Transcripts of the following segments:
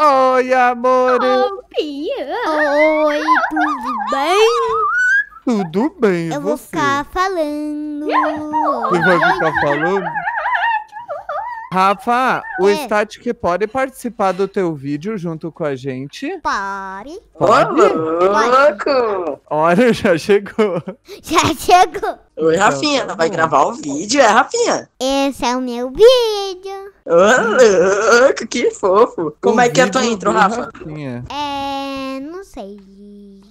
Oi, amor. Pia. Oi, tudo bem? Tudo bem, Eu vou você? ficar falando. Você vai ficar falando? Rafa, o É. Static pode participar do teu vídeo junto com a gente? Pare. Ô, louco! Olha, já chegou. Já chegou. Oi, Rafinha, vai gravar o vídeo, é, Rafinha? Esse é o meu vídeo. Ô, louco, que fofo. Como O é que é a tua vídeo intro, Rafa? Rafinha. É. Não sei.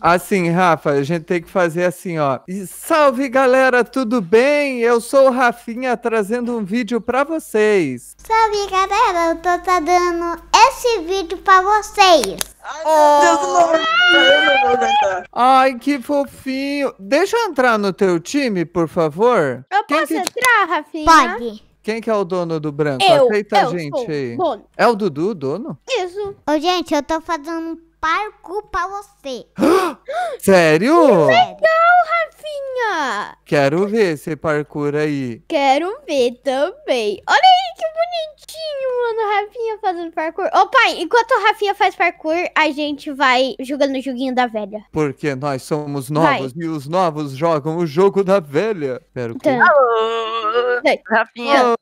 Assim, Rafa, a gente tem que fazer assim, ó. E salve, galera, tudo bem? Eu sou o Rafinha trazendo um vídeo pra vocês. Salve galera, eu tô tá dando esse vídeo pra vocês. Deus do céu, eu não vou aguentar. Ai, que fofinho. Deixa eu entrar no teu time, por favor. Eu Quem posso que- entrar, Rafinha? Pode. Quem que é o dono do branco? Eu, Aceita eu a gente sou aí. dono. É o Dudu, o dono? Isso. Ô, gente, eu tô fazendo parkour pra você. Sério? Sério. Rafinha. Quero ver esse parkour aí. Quero ver também. Olha aí que bonitinho, mano. Rafinha fazendo parkour. Ô, pai, enquanto o Rafinha faz parkour, a gente vai jogando o joguinho da velha. Porque nós somos Vai. novos e os novos jogam o jogo da velha. Pera, o quê? Então, Rafinha,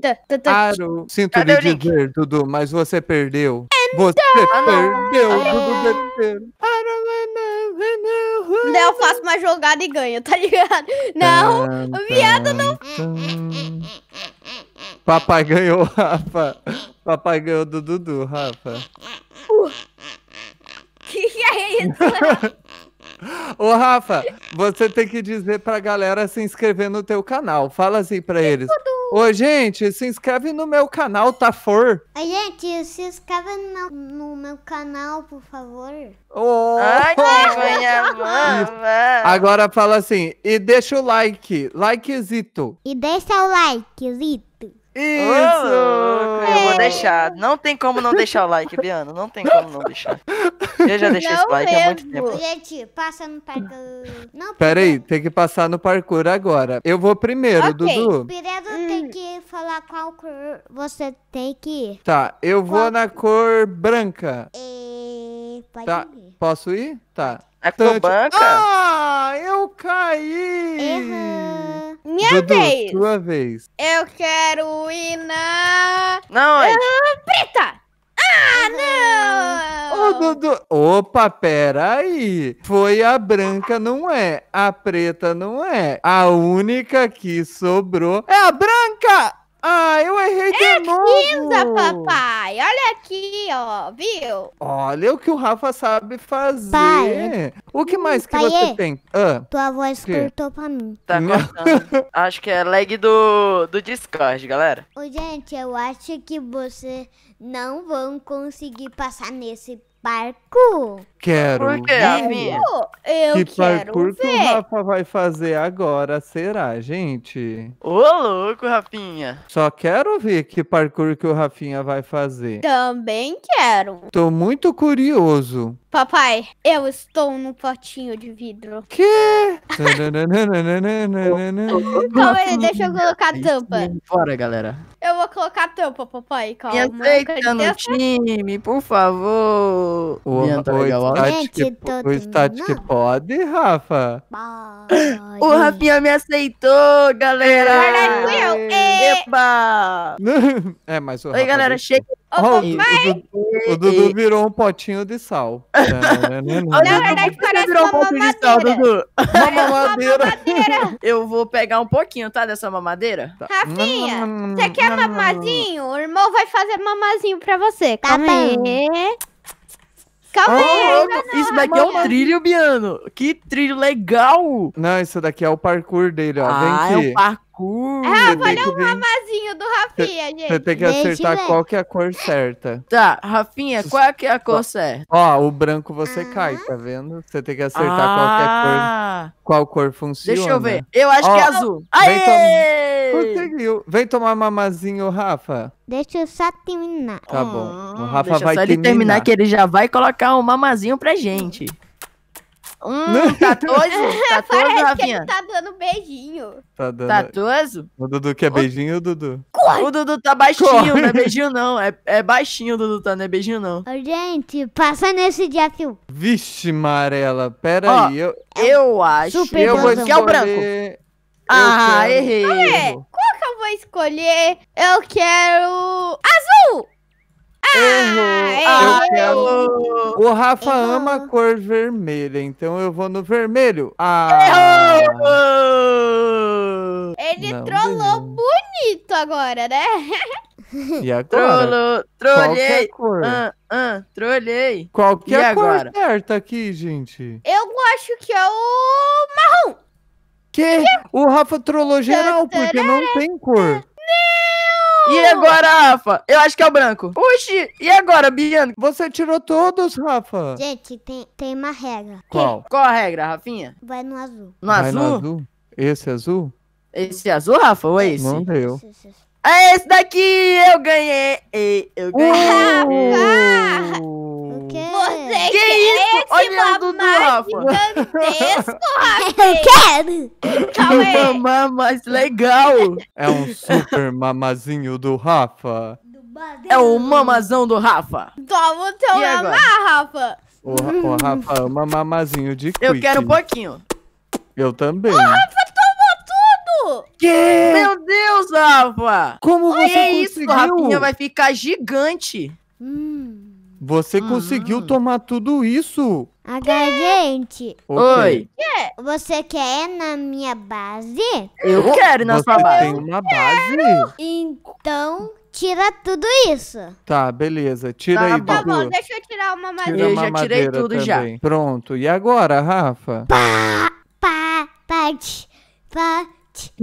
tá, tá, tá. Claro, sinto Cadê lhe dizer, Dudu, mas você perdeu. Você Ah, não. perdeu. Dudu perdeu. Daí eu faço uma jogada e ganho, tá ligado? Não, viado tan, tan. Papai ganhou, Rafa. Papai ganhou do Dudu, Rafa. que é isso? Ô, Rafa, você tem que dizer pra galera se inscrever no teu canal. Fala assim pra eles. Ô, gente, se inscreve no meu canal, tá for? Ô, gente, se inscreve no, no meu canal, por favor. Ô, Ai, manhã, mama. Agora fala assim, e deixa o like, likezito. E deixa o like, Ô, louco, eu vou Isso! deixar. Não tem como não deixar o like, Biano. Não tem como não deixar. Eu já deixei esse Não like há muito mesmo. tempo. Gente, passa no parkour. Não, Pera aí, tem que passar no parkour agora. Eu vou primeiro, Ok. Dudu. Primeiro Hum. tem que falar qual cor você tem que ir. Tá, eu vou Qual- na cor branca. E... Pode Tá. ir. Posso ir? Tá. A cor banca? Ah, eu caí! Erra. Minha Dudu, vez. sua vez. Eu quero ir na Não, é. preta. Ah, Ô, não. Dudu. Opa, pera aí. Foi a branca, não é. A preta não é. A única que sobrou é a branca! Ah, eu errei de novo. Cinza, papai. Olha aqui, ó. Viu? Olha o que o Rafa sabe fazer. Pai. O que mais que Pai, você é. tem? Ah, Tua voz Quê? cortou pra mim. Tá cortando. Acho que é lag do, do Discord, galera. Ô, gente, eu acho que você não vão conseguir passar nesse parkour. quero. Por quê? Eu Que quero parkour que o. Rafa vai fazer agora, será, gente? Ô, louco, Rafinha. Só quero ver que parkour que o Rafinha vai fazer. Também quero. Tô muito curioso. Papai, eu estou no potinho de vidro. Que? Calma aí, deixa eu colocar a tampa. Bora, galera. Colocar a tampa, papai. Me Calma. aceita no time, por favor. O, tá o legal, o Static terminando. pode, Rafa? O Rafinha me aceitou, galera. Verdade, fui eu. É. Epa! É, mas o Oi, Rafa galera, chega. Ó, o, Dudu, o Dudu virou um potinho de sal. Na verdade, parece virou um uma pouco de sal, mamadeira. Dudu. Uma mamadeira. Eu vou pegar um pouquinho, tá, dessa mamadeira? Tá. Rafinha, Você quer mamazinho? O irmão vai fazer mamazinho pra você. Tá Calma aí. Calma aí. Isso daqui é um trilho, Biano. Que trilho legal. Não, isso daqui é o parkour dele, ó. ah, Vem é aqui. o parkour. Ah, Você tem olha que o mamazinho do Rafinha, Você gente. tem que Deixa acertar ver. qual que é a cor certa. Tá, Rafinha, qual é que é a cor certa? Ó, o branco você cai, tá vendo? Você tem que acertar qualquer cor, ah, qual cor funciona. Deixa eu ver. Eu acho Ó, que é azul. vem Aê! Conseguiu. Vem tomar mamazinho, Rafa. Deixa eu só terminar. Tá bom. O Rafa Deixa vai só ele terminar. terminar que ele já vai colocar um mamazinho pra gente. Hum, tatoso? Tatoso, Parece que Rafinha? ele tá dando beijinho. Tá dando. Tatoso? O Dudu quer beijinho, Dudu? O Dudu tá baixinho, Corre. não é beijinho não. É, é baixinho o Dudu tá, não é beijinho não. Ô, gente, passa nesse desafio. Vixe, Marela, pera Ó, aí. Eu, Eu acho Super eu vou que é o branco. escolher- Ah, quero- errei. Qual que eu vou escolher? Eu quero. Errou. Ah, eu quero... O Rafa Errou. ama a cor vermelha, então eu vou no vermelho. Ah! Errou! Ele Não, trollou bonito agora, né? E agora? Trollou, Qual que é trolhei. a cor? Ah, ah, trolhei. Qual que E é a cor agora? certa aqui, gente? Eu acho que é o. Que? O Rafa trollou geral, porque não tem cor. E agora, Rafa? Eu acho que é o branco. Oxi, e agora, Biano? Você tirou todos, Rafa. Gente, tem, tem uma regra. Qual? Qual a regra, Rafinha? Vai no azul. No Vai azul? Esse azul? Esse azul, Rafa, ou esse? Não deu. Isso. É esse daqui, eu ganhei. Ei, Eu ganhei. O quê? Você Que quer isso? esse Olha o Dudu, Rafa. Eu quero! Calma aí. Mamá mais legal. É um super mamazinho do Rafa. É o mamazão do Rafa. Toma o teu mamar, Rafa. O, Ra- o Rafa ama mamazinho de Eu quick. quero um pouquinho. Eu também. Tudo. Que? Meu Deus, Rafa. Como você Que isso, conseguiu? Rafinha vai ficar gigante. Hum. Você Hum. conseguiu tomar tudo isso? Agora, gente, Oi. você quer ir na minha base? Eu quero ir na sua base. tem uma base? Então, tira tudo isso. Tá, beleza. Tira Tá aí. Tá Dudu. bom, deixa eu tirar uma Tira madeira. Eu a já tirei tudo já. também. Pronto. E agora, Rafa? Pá, pá, Ih. pá, pate.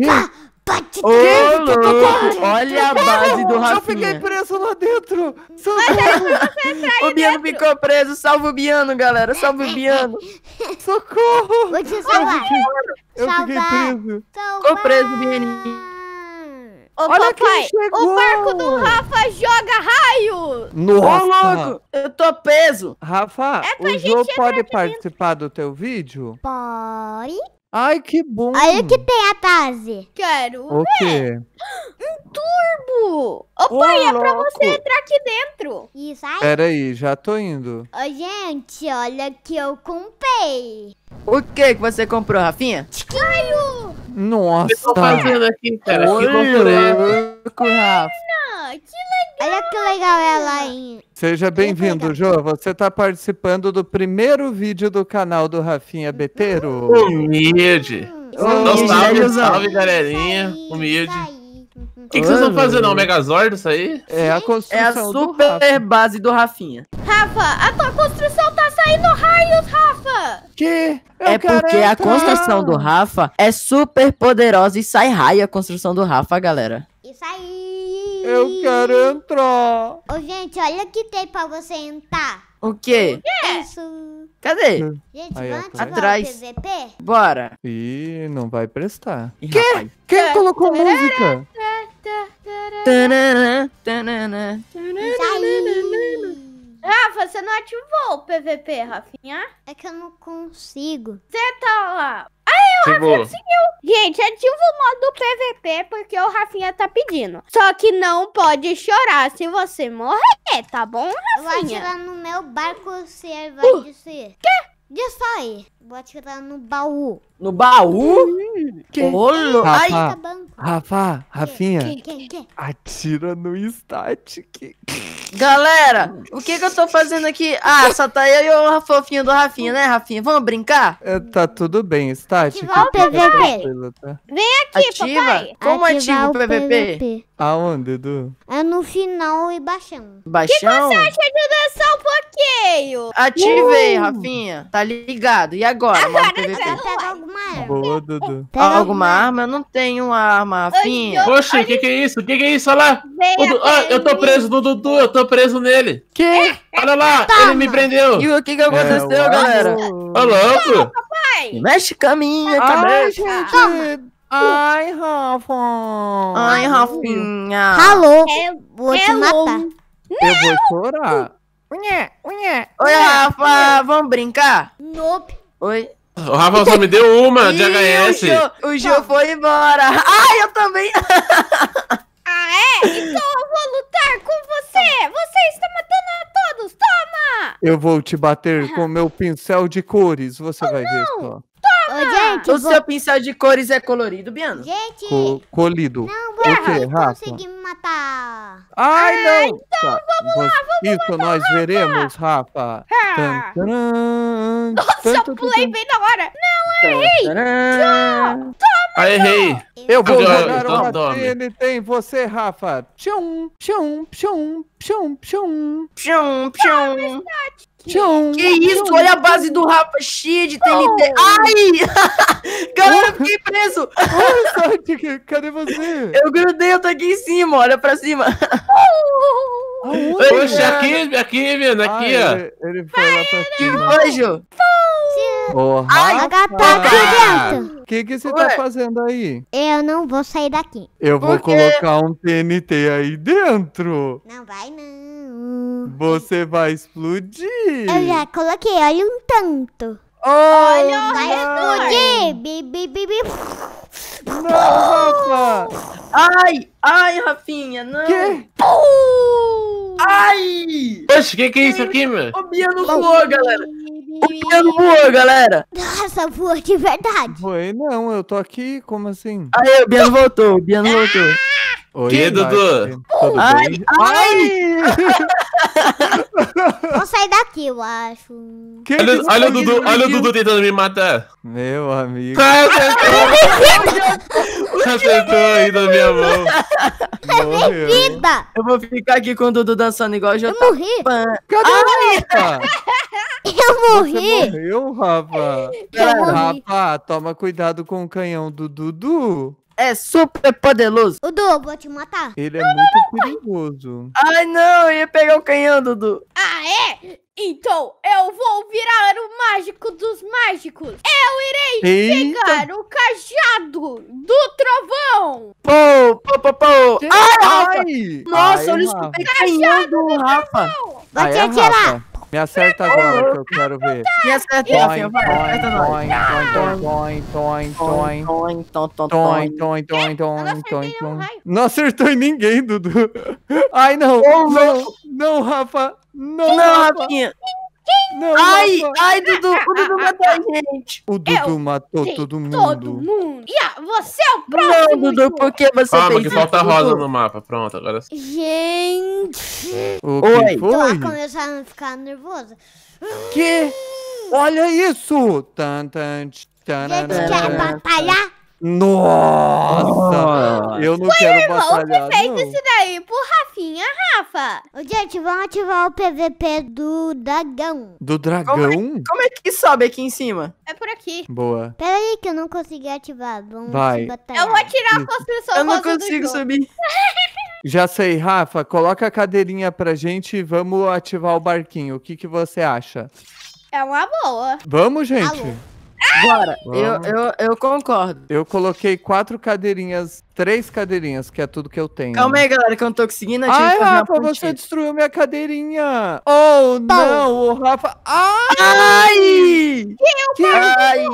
Ô. Olha a base do Eu fiquei Rafinha. preso lá dentro. O Biano ficou preso. Salva o Biano, galera. Salva o Biano. Socorro! Vou te salvar. Eu fiquei preso. Salvar. preso, Bianinho. Ô, Olha quem papai, chegou. o barco do Rafa joga raio. Ô, Nossa! louco. Eu tô preso. Rafa, É o Jô pode participar do teu vídeo? Pode. Ai, que bom! Olha o que tem atrás. Quero O quê? turbo. Ô, Ô, pai, é pra louco. você entrar aqui dentro. Isso aí. Pera aí, já tô indo. Ô, gente, olha que eu comprei. O que que você comprou, Rafinha? Raio. Nossa! Tô fazendo aqui, cara. Que é essa? louco, Rafa. Que Olha que legal ela em... Seja bem-vindo, Jô. Você tá participando do primeiro vídeo do canal do Rafinha Beteiro. Humilde. Salve, salve, galerinha. Aí, Humilde. aí. O que, que vocês estão fazendo? É Megazord isso aí? É a É a construção do super Rafa. base do Rafinha. Rafa, a tua construção tá saindo raios, Rafa. Que? Eu é porque a entrar. construção do Rafa é super poderosa e sai raio a construção do Rafa, galera. Isso aí. Eu quero entrar. Ô, gente, olha o que tem pra você entrar. O quê? Isso. Cadê? Gente, Aí, vamos ativar atrás. o PVP? Bora. Ih, não vai prestar. Ih, rapaz. Quem colocou música? Tanana, tanana. Isso aí. Rafa, você não ativou o PVP, Rafinha? É que eu não consigo. Você tá lá. Tipo, Gente, ativa o modo PVP porque o Rafinha tá pedindo. Só que não pode chorar se você morrer, tá bom, Eu vou Rafinha? atirar no meu barco, você vai descer. Quê? Aí. Vou atirar no baú. No baú? Que? Ô, lou- Ai, Rafa. Rafa, Rafinha, Que, que? atira no static. galera, o que que eu tô fazendo aqui? Ah, só tá eu e o fofinho do Rafinha, né, Rafinha? Vamos brincar? É, tá tudo bem, static. Ativar o PVP. tá? Aqui, Ativa? papai. Como ativa o PVP? Aonde, Edu? É no final e baixando. Baixão? Deixa eu dançar um pouquinho. Ativei, Uh! Rafinha. Tá ligado. E agora, modo PVP? Alguma arma? Boa, Dudu. Pega Alguma arma? Eu não tenho arma, Rafinha. poxa, o que, que é isso? O que, que é isso? Olha lá. Du- Ah, eu tô preso no Dudu, eu tô preso nele. Que? Olha lá, ele me prendeu. E o que que aconteceu, É, galera? Ô, louco. Mexe caminha, Ai, gente. Ai, Rafa. Ai, Rafinha. Alô? É- Vou te matar. Eu vou chorar. Unhé, unhé. Oi, Rafa, vamos brincar? Nope. Oi? O Rafa só me deu uma de Ih, HS. O o Jô foi embora. Ai, eu também. Ah, é? Então eu vou lutar com você! Você está matando a todos! Toma! Eu vou te bater com meu pincel de cores, você vai ver só. Ô, gente, O vou... seu pincel de cores é colorido, Biano? gente, Co- colido. não O vou quê, Rafa? conseguir me matar. Ai, não! Tá, você- Isso nós veremos, Rafa. Ah. Tan, taran, Nossa, eu pulei bem na hora! Tcharam. Ah, errei. Eu vou jogar então uma. TNT em você, Rafa. Tchum, tchum, tchum, tchum, tchum, Pshum, pshum. tchum. Que isso? Olha a base do Rafa cheia de TNT. Ai! Galera, eu fiquei preso. Oi, cadê você? Eu grudei, eu tô aqui em cima. Olha pra cima. Aonde? Poxa, aqui, aqui, mano, aqui, Ah, ó. ele, ele foi lá pra Que cima. foi, Jô? Ô, A gata tá aqui dentro. O que, que você tá Ué? fazendo aí? Eu não vou sair daqui. Eu vou quê? colocar um TNT aí dentro. Não vai, não. Você vai explodir. Eu já coloquei, olha um tanto. Olha Vai explodir. Bi, bi, bi, bi. Não, Rafa! Ai, ai, Rafinha, não. Que? Ai! Poxa, o que, que é isso aqui, meu? O Biano voou, galera. O Biano voou, galera. Nossa, voa de verdade. Foi, não, eu tô aqui, como assim? Aí, o Biano voltou, o Biano voltou. Oi, Que, Dudu? Mike, Tudo Ai, bem? ai! Vou sair daqui, eu acho. Olha, olha o? Dudu, olha o Dudu tentando me matar. Meu amigo, Ah, Acertou! Acertou aí na minha mão. Morreu. Vida! Eu vou ficar aqui com o Dudu dançando igual o Eu Jota. morri! Cadê Rafa? Eu Você morri! morreu, Rafa? Eu morri. Rafa, toma cuidado com o canhão do Dudu. É super poderoso. O Du, eu vou te matar. Ele é muito perigoso. Ai, não, eu ia pegar o canhão, Dudu. Ah, é? Então eu vou virar o mágico dos mágicos! Eita! Pegar o cajado do trovão! Pô, pô, pô, pô. Ai, Rafa. Ai! Nossa, olha o Rafa. super canhão do Rafa. Vou Ai, te é atirar. Rafa. Me acerta agora que eu quero ver. Me acerta, Rafinha, vai, acerta nós. Toin, toin, toin, toin, toin, Toin, tom, tom, toin, tom. toin, toin, toin, não acertou em ninguém, Dudu. Ai, não. Oh, Não, não, Rafa. Não, Não. Rafinha. Não, Ai, Rafa. ai, Dudu, o Dudu matou a gente. O Dudu Eu matou todo mundo. Todo mundo! E ah, você é o Não, próximo! Dudu, Ju. por que você Calma, fez que isso, falta Dudu? rosa no mapa. Pronto, agora sim. Gente, O Oi. que tô foi? começando a ficar nervosa. Que? Olha isso! Tan, tan, tch, Gente, quer batalhar? Nossa! Eu não quero irmão batalhar, Fez não. isso daí pro Rafinha, Rafa! Gente, vamos ativar o PVP do dragão. Do dragão? Como é que sobe aqui em cima? É por aqui. Boa. Pera aí que eu não consegui ativar. Vamos Vai. batalhar. Eu vou tirar a construção Eu não consigo subir. Já sei, Rafa, coloca a cadeirinha pra gente e vamos ativar o barquinho. O que, que você acha? É uma boa. Vamos, gente? Alô. Bora, eu, eu, eu concordo. Eu coloquei quatro cadeirinhas, três cadeirinhas, que é tudo que eu tenho. Calma aí, galera, que eu não tô conseguindo. Eu Ai, Rafa, você pontinha. destruiu minha cadeirinha. Oh, não, o Rafa... Ai! Ai! Que... Ai!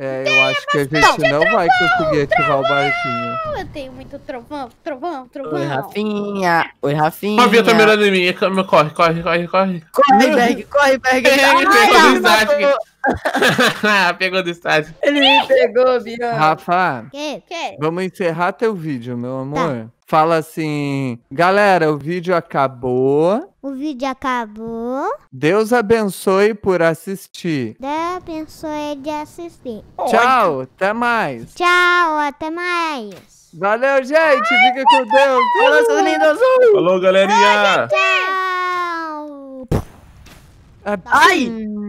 É, eu acho que a gente não vai conseguir ativar o barquinho. Eu tenho muito trovão, trovão, trovão. Oi, Rafinha. Oi, Rafinha. Uma via tá mirando em mim. Corre, corre, corre, corre. Corre, Berg, corre, Berg. Ele Ai, pegou do matou. Pegou do estádio. Ele me pegou, Bianca. Rafa, Que? Que? vamos encerrar teu vídeo, meu amor. Fala assim, galera, o vídeo acabou. O vídeo acabou. Deus abençoe por assistir. Da pessoa de assistir. Tchau, até mais. Tchau, até mais. Valeu, gente. Fica com Deus. Fala, seus lindos. Falou, galerinha. Tchau. Ai! hum.